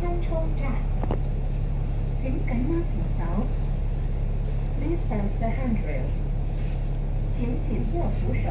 东涌站，请紧握扶手。Please hold the handrail. 请紧握扶手。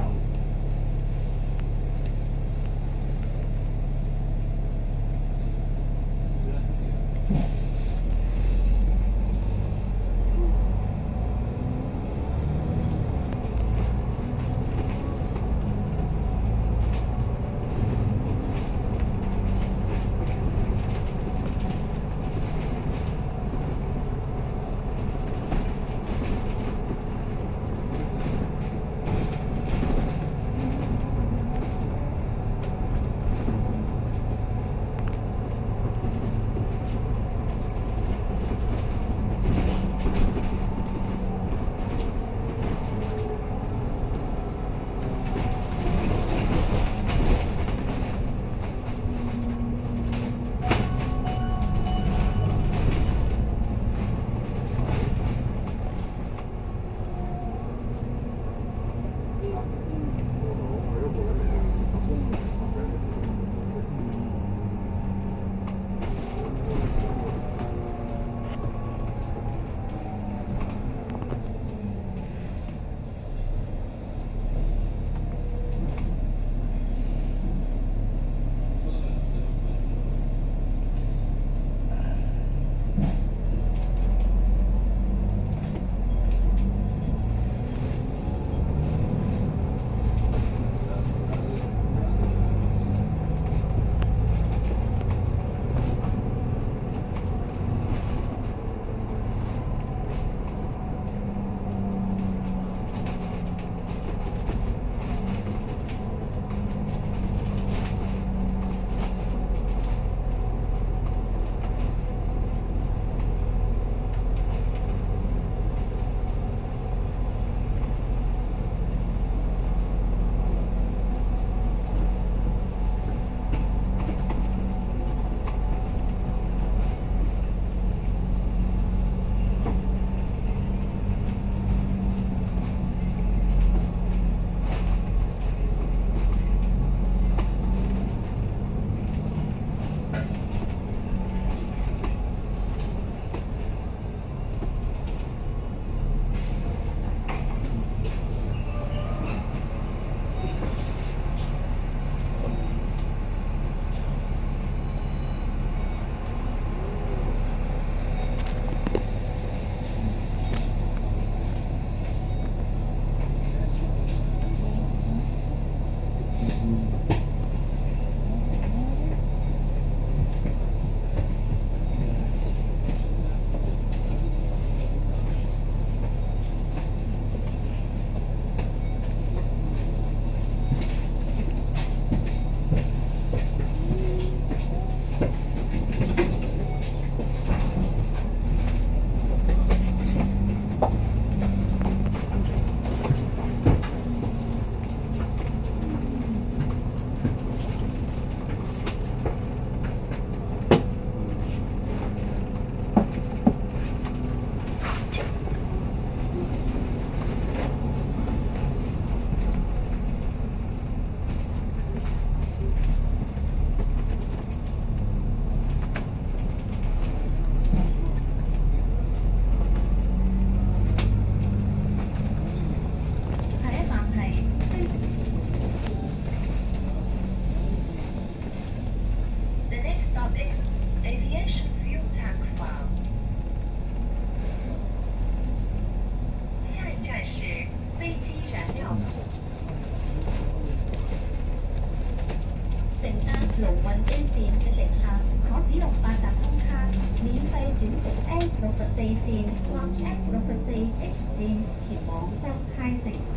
18, 168, 168, 16, 15, 16.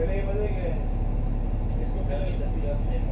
पहले बड़े गए इसको पहले